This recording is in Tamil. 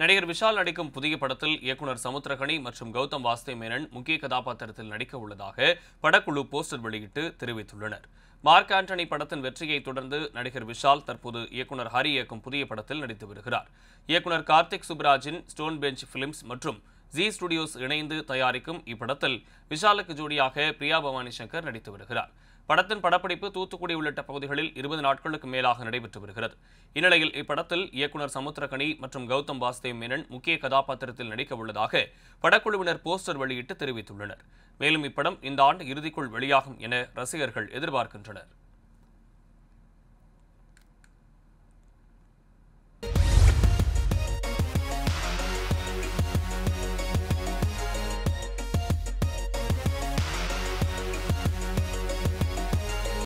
நடிகர் விஷால் நடிக்கும் புதிய படத்தில் இயக்குனர் சமுத்திரகனி மற்றும் கௌதம் வாஸ்தே மேனன் முக்கிய கதாபாத்திரத்தில் நடிக்க உள்ளதாக படக்குழு போஸ்டர் வெளியிட்டு தெரிவித்துள்ளனர். மார்க் ஆண்டனி படத்தின் வெற்றியை தொடர்ந்து நடிகர் விஷால் தற்போது இயக்குனர் ஹரி இயக்கும் புதிய படத்தில் நடித்து வருகிறார். இயக்குனர் கார்த்திக் சுப்ராஜின் ஸ்டோன் பெஞ்ச் பிலிம்ஸ் மற்றும் ஜி ஸ்டுடியோஸ் இணைந்து தயாரிக்கும் இப்படத்தில் விஷாலுக்கு ஜோடியாக பிரியா பவானி சங்கர் நடித்து வருகிறார். படத்தின் படப்பிடிப்பு தூத்துக்குடி உள்ளிட்ட பகுதிகளில் இருபது நாட்களுக்கு மேலாக நடைபெற்று வருகிறது. இந்நிலையில் இப்படத்தில் இயக்குனர் சமுத்திரகனி மற்றும் கௌதம் வாசுதேவ் மேனன் முக்கிய கதாபாத்திரத்தில் நடிக்க உள்ளதாக படக்குழுவினர் போஸ்டர் வெளியிட்டு தெரிவித்துள்ளனர். மேலும் இப்படம் இந்த ஆண்டு இறுதிக்குள் வெளியாகும் என ரசிகர்கள் எதிர்பார்க்கின்றனர்.